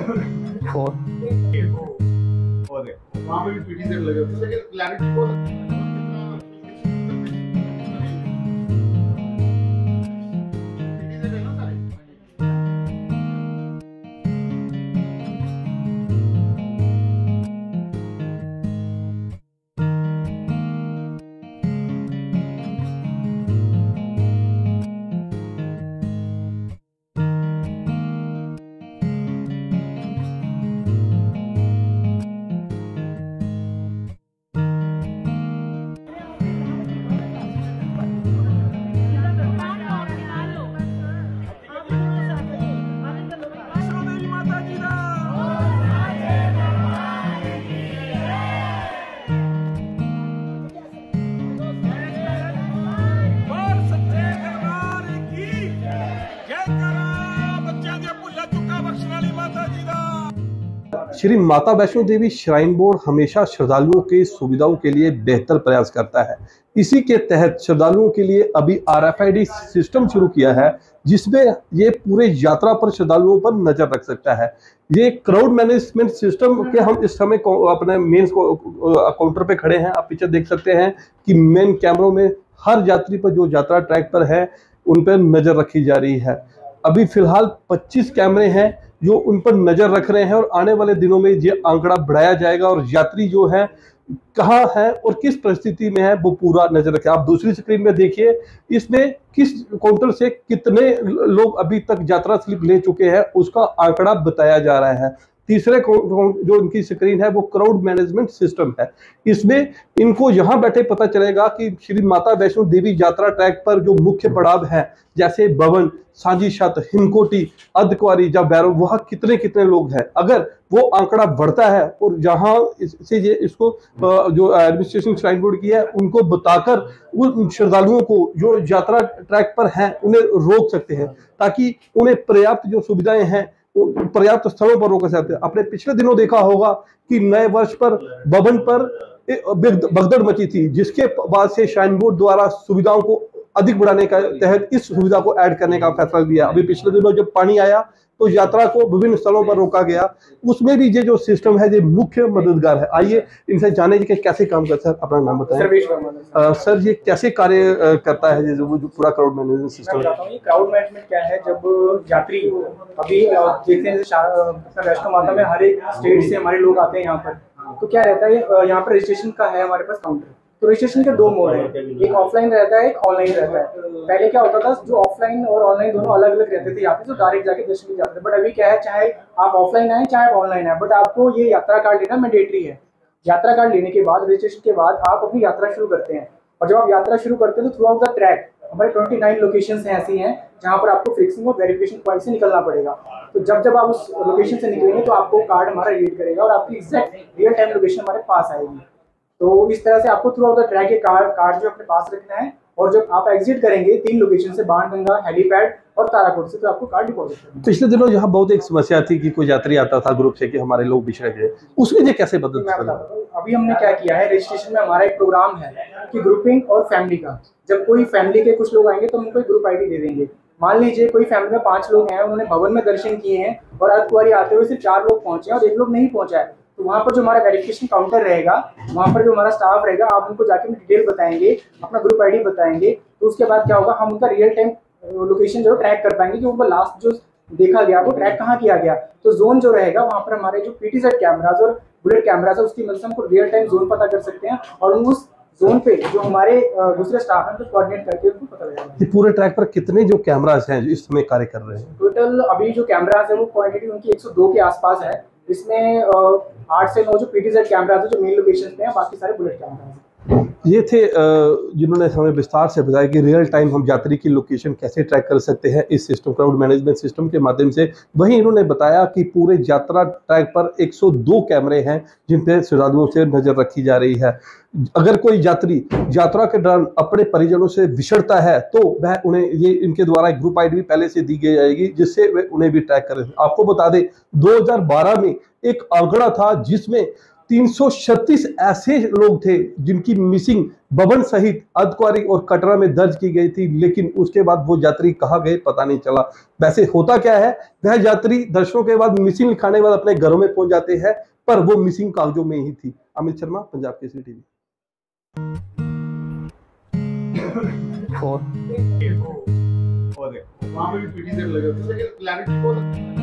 Four वहाँ पे भी पीटी सेट लगे लेकिन क्लैरिटी बहुत Sanidad. Shri Mata Vaishno Devi shrine board हमेशा श्रद्धालुओं की सुविधाओं के लिए बेहतर प्रयास करता है। इसी के तहत श्रद्धालुओं के लिए अभी आर सिस्टम शुरू किया है, जिसमें ये पूरे यात्रा पर श्रद्धालुओं पर नज़र रख सकता है। ये क्राउड मैनेजमेंट सिस्टम के हम इस समय अपने मेन काउंटर पे खड़े हैं। आप पीछे देख सकते हैं कि मेन कैमरों में हर यात्री पर जो यात्रा ट्रैक पर है, उन पर नज़र रखी जा रही है। अभी फ़िलहाल 25 कैमरे हैं जो उन पर नज़र रख रहे हैं और आने वाले दिनों में ये आंकड़ा बढ़ाया जाएगा और यात्री जो है, कहाँ है और किस परिस्थिति में है, वो पूरा नज़र रखे। आप दूसरी स्क्रीन में देखिए, इसमें किस काउंटर से कितने लोग अभी तक यात्रा स्लिप ले चुके हैं, उसका आंकड़ा बताया जा रहा है। तीसरे जो इनकी स्क्रीन है, वो क्राउड मैनेजमेंट सिस्टम है। इसमें इनको यहाँ बैठे पता चलेगा कि श्री माता वैष्णो देवी यात्रा ट्रैक पर जो मुख्य पड़ाव है, जैसे भवन सांझी छत, हिमकोटी, अर्धकुआरी या बैरव वहाँ कितने कितने लोग हैं? अगर वो आंकड़ा बढ़ता है, और जहाँ से ये, इसको जो एडमिनिस्ट्रेशन श्राइन बोर्ड की है, उनको बताकर उन श्रद्धालुओं को जो यात्रा ट्रैक पर हैं, उन्हें रोक सकते हैं, ताकि उन्हें पर्याप्त जो सुविधाएँ हैं पर्याप्त स्थलों पर रोक सकते हैं। आपने पिछले दिनों देखा होगा कि नए वर्ष पर भवन पर भगदड़ मची थी, जिसके बाद से श्राइन बोर्ड द्वारा सुविधाओं को अधिक बढ़ाने का तहत इस सुविधा को ऐड करने का फैसला लिया। अभी पिछले दिनों जब पानी आया तो यात्रा को विभिन्न स्थलों पर रोका गया। उसमें भी ये जो सिस्टम है ये मुख्य मददगार है। आइए इनसे जाने कि कैसे काम करता है। अपना नाम बताएँ। सर। ये कैसे कार्य करता है जो जो पूरा क्राउड मैनेजमेंट सिस्टम है? क्राउड मैनेजमेंट क्या है? जब यात्री अभी देखते हैं वैष्णो माता में हर एक स्टेट से हमारे लोग आते हैं यहाँ पर। तो क्या रहता है यहाँ पर रजिस्ट्रेशन का है हमारे पास काउंटर तो रजिस्ट्रेशन के दो मोड है। एक ऑफलाइन रहता है एक ऑनलाइन रहता है। पहले क्या होता था जो ऑफलाइन और ऑनलाइन दोनों अलग अलग रहते थे यात्री तो डायरेक्ट जाके दर्शन जाते थे। बट अभी क्या है चाहे आप ऑफलाइन आए चाहे ऑनलाइन आए बट आपको ये यात्रा कार्ड लेना मैंडेटरी है। यात्रा कार्ड लेने के बाद रजिस्ट्रेशन के बाद आप अपनी यात्रा शुरू करते हैं। और जब आप यात्रा शुरू करते हैं तो थ्रू आउट द ट्रैक हमारे 29 लोकेशंस हैं ऐसी हैं जहाँ पर आपको फिक्सिंग और वेरिफिकेशन पॉइंट से निकलना पड़ेगा। तो जब जब आप उस लोकेशन से निकलेंगे तो आपको कार्ड हमारा रीड करेगा और आपकी एग्जैक्ट रियल टाइम लोकेशन हमारे पास आएगी। तो इस तरह से आपको थ्रू आउट द ट्रैक ये कार्ड कार्ड जो अपने पास रखना है और जब आप एग्जिट करेंगे तीन लोकेशन से बाणगंगा हेलीपैड और ताराकोट से तो आपको कार्ड डिपॉजिट करना पिछले दिनों यहाँ बहुत एक समस्या थी कि कोई यात्री आता था ग्रुप से कि हमारे लोग बिछड़े गए। उसमें ये कैसे बदल हूँ अभी हमने क्या किया है रजिस्ट्रेशन में हमारा एक प्रोग्राम है कि ग्रुपिंग और फैमिली का। जब कोई फैमिली के कुछ लोग आएँगे तो हम उनको ग्रुप आईडी दे देंगे। मान लीजिए कोई फैमिली में पाँच लोग हैं उन्होंने भवन में दर्शन किए हैं और अर्धकुआरी आते हुए सिर्फ़ चार लोग पहुँचे हैं और एक लोग नहीं पहुँचा है तो वहाँ पर जो हमारा वेरिफिकेशन काउंटर रहेगा वहाँ पर जो हमारा स्टाफ रहेगा आप उनको जाके हम डिटेल बताएँगे अपना ग्रुप आईडी बताएँगे तो उसके बाद क्या होगा हम उनका रियल टाइम लोकेशन जो ट्रैक कर पाएँगे कि उनको लास्ट जो देखा गया वो ट्रैक कहाँ किया गया। तो जोन जो रहेगा वहाँ पर हमारे जो पीटीजेड कैमराज और बुलेट कैमराज है उसकी मदद से हमको रियल टाइम जोन पता कर सकते हैं और उस जोन पे जो हमारे दूसरे स्टाफ हैं उनको कोऑर्डिनेट करके उनको पता लगेगा ये पूरे ट्रैक पर कितने जो कैमरास हैं जो इस समय कार्य कर रहे हैं? टोटल अभी जो कैमराज है वो क्वांटिटी उनकी 102 के आसपास है। इसमें आठ से नौ जो पीटीजेड कैमरा है, जो मेन लोकेशन पे हैं, बाकी सारे बुलेट कैमरा हैं। ये थे जिन्होंने हमें विस्तार से बताया कि रियल टाइम हम यात्री की लोकेशन कैसे ट्रैक कर सकते हैं इस सिस्टम क्राउड मैनेजमेंट सिस्टम के माध्यम से। वहीं इन्होंने बताया कि पूरे यात्रा ट्रैक पर 102 कैमरे हैं जिन पे श्रद्धालुओं से नज़र रखी जा रही है। अगर कोई यात्री यात्रा के दौरान अपने परिजनों से बिछड़ता है तो वह उन्हें ये, इनके द्वारा एक ग्रुप आईडी भी पहले से दी गई जाएगी, जिससे वे उन्हें भी ट्रैक करें आपको बता दें 2012 में एक आंकड़ा था, जिसमें 336 ऐसे लोग थे जिनकी मिसिंग बबन सहित अर्धकुआरी और कटरा में दर्ज की गई थी, लेकिन उसके बाद वो यात्री कहाँ गए पता नहीं चला। वैसे होता क्या है, वह यात्री दर्शनों के बाद मिसिंग लिखाने के बाद अपने घरों में पहुँच जाते हैं, पर वो मिसिंग कागजों में ही थी। अमित शर्मा, पंजाब केसरी टीवी। वो